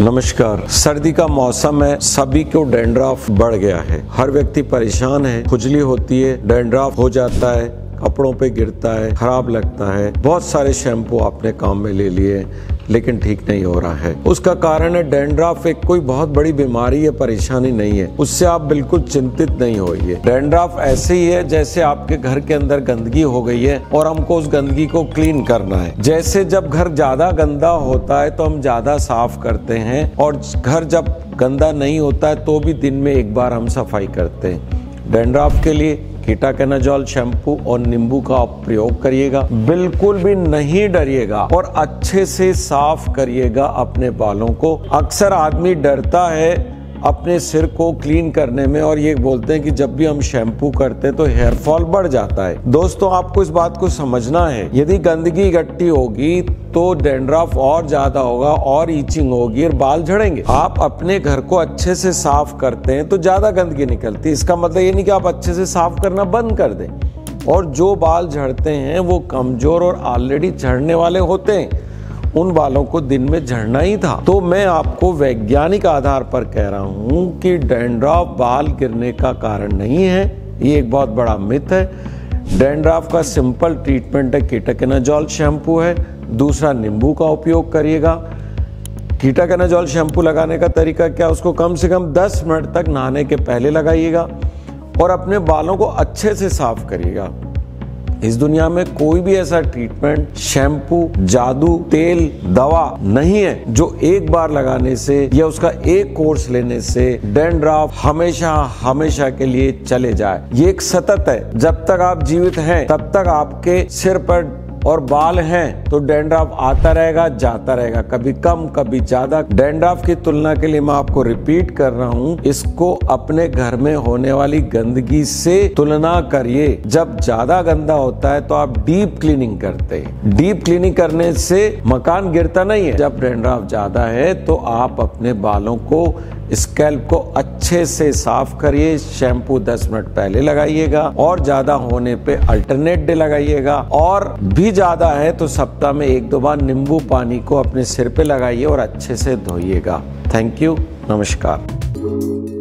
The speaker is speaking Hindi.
नमस्कार। सर्दी का मौसम है, सभी को डेंड्राफ बढ़ गया है। हर व्यक्ति परेशान है, खुजली होती है, डेंड्राफ हो जाता है। कपड़ों पे गिरता है, खराब लगता है। बहुत सारे शैम्पू आपने काम में ले लिए, लेकिन ठीक नहीं हो रहा है। उसका कारण है डेंड्राफ। एक कोई बहुत बड़ी बीमारी है, परेशानी नहीं है। उससे आप बिल्कुल चिंतित नहीं होइए। डेंड्राफ ऐसे ही है जैसे आपके घर के अंदर गंदगी हो गई है और हमको उस गंदगी को क्लीन करना है। जैसे जब घर ज़्यादा गंदा होता है तो हम ज़्यादा साफ़ करते हैं और घर जब गंदा नहीं होता है तो भी दिन में एक बार हम सफ़ाई करते हैं। डेंड्राफ के लिए कीटाकेनाजॉल शैम्पू और नींबू का प्रयोग करिएगा। बिल्कुल भी नहीं डरिएगा और अच्छे से साफ़ करिएगा अपने बालों को। अक्सर आदमी डरता है अपने सिर को क्लीन करने में और ये बोलते हैं कि जब भी हम शैम्पू करते हैं तो हेयर फॉल बढ़ जाता है। दोस्तों, आपको इस बात को समझना है। यदि गंदगी इकट्ठी होगी तो डेंड्राफ और ज़्यादा होगा और ईचिंग होगी और बाल झड़ेंगे। आप अपने घर को अच्छे से साफ़ करते हैं तो ज़्यादा गंदगी निकलती है। इसका मतलब ये नहीं कि आप अच्छे से साफ़ करना बंद कर दें। और जो बाल झड़ते हैं वो कमज़ोर और ऑलरेडी झड़ने वाले होते हैं। उन बालों को दिन में झड़ना ही था। तो मैं आपको वैज्ञानिक आधार पर कह रहा हूँ कि डेंड्राफ बाल गिरने का कारण नहीं है। ये एक बहुत बड़ा मिथ है। डेंड्राफ का सिंपल ट्रीटमेंट है, कीटकेनाजॉल शैम्पू है। दूसरा नींबू का उपयोग करिएगा। कीटाकेनाजॉल शैम्पू लगाने का तरीका क्या? उसको कम से कम 10 मिनट तक नहाने के पहले लगाइएगा और अपने बालों को अच्छे से साफ़ करिएगा। इस दुनिया में कोई भी ऐसा ट्रीटमेंट शैम्पू जादू, तेल, दवा नहीं है जो एक बार लगाने से या उसका एक कोर्स लेने से डेंड्राफ हमेशा हमेशा के लिए चले जाए। ये एक सतत है। जब तक आप जीवित हैं, तब तक आपके सिर पर और बाल हैं तो डेंड्राफ आता रहेगा, जाता रहेगा। कभी कम, कभी ज़्यादा। डेंड्राफ की तुलना के लिए मैं आपको रिपीट कर रहा हूँ, इसको अपने घर में होने वाली गंदगी से तुलना करिए। जब ज़्यादा गंदा होता है तो आप डीप क्लीनिंग करते हैं। डीप क्लीनिंग करने से मकान गिरता नहीं है। जब डेंड्राफ ज़्यादा है तो आप अपने बालों को स्कैल्प को अच्छे से साफ़ करिए। शैम्पू 10 मिनट पहले लगाइएगा और ज़्यादा होने पे अल्टरनेट डे लगाइएगा। और भी ज़्यादा है तो सप्ताह में एक दो बार नींबू पानी को अपने सिर पे लगाइए और अच्छे से धोइएगा। थैंक यू नमस्कार।